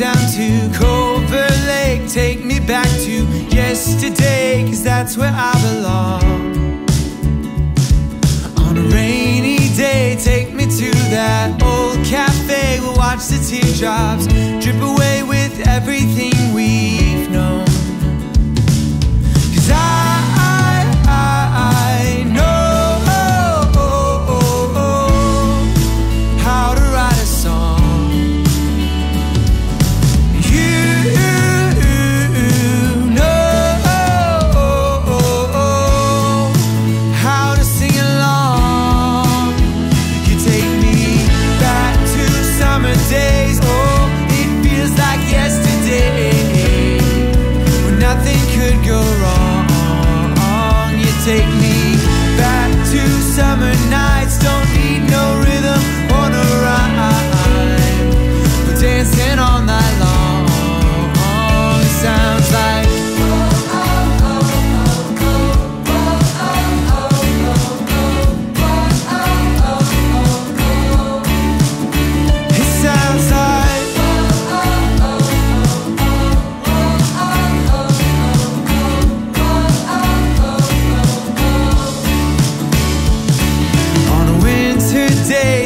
down to Culver Lake. Take me back to yesterday, cause that's where I belong. On a rainy day, take me to that old cafe. We'll watch the teardrops drip away with everything we've known.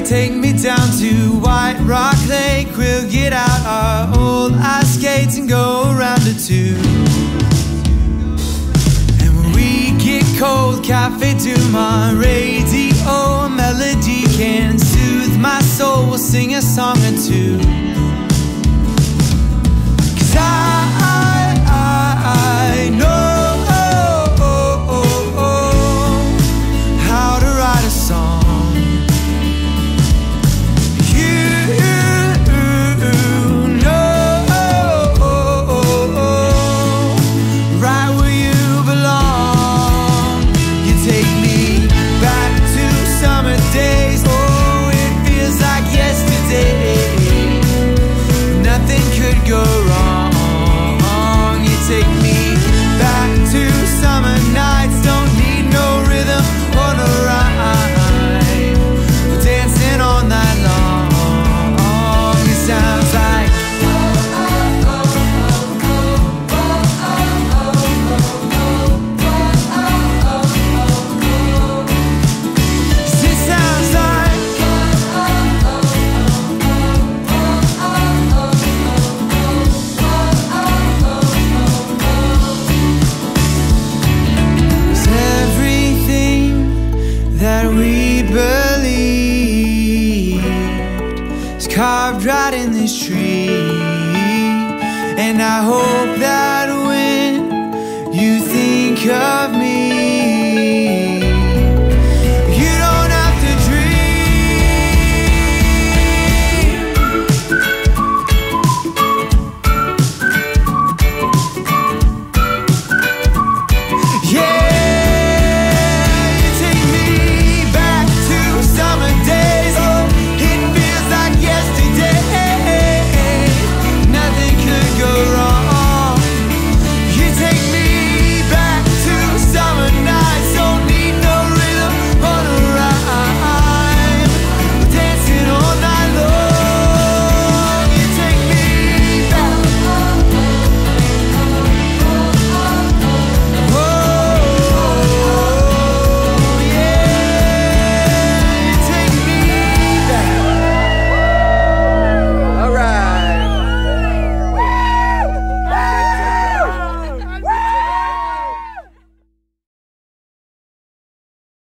Take me down to White Rock Lake. We'll get out our old ice skates and go around it too. And when we get cold, Cafe Du Monde radio, melody can soothe my soul. We'll sing a song or two. Nothing could go wrong. Right in this tree. And I hope that when you think of